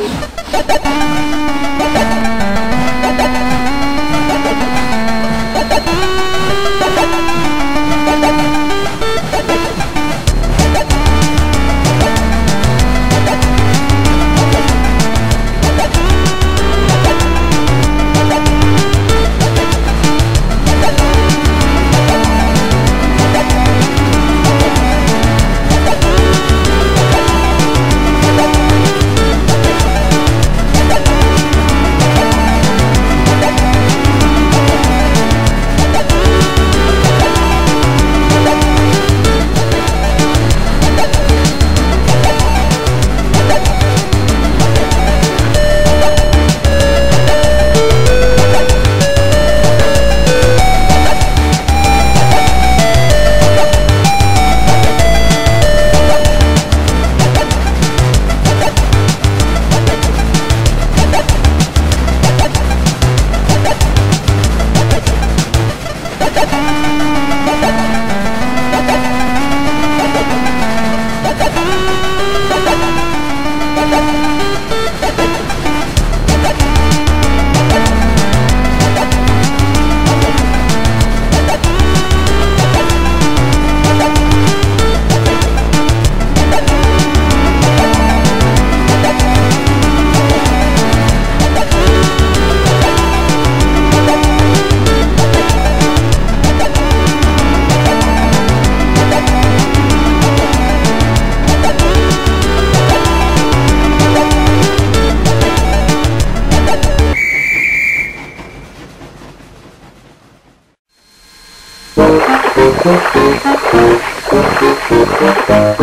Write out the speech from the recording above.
you Ha ha ha! Thank.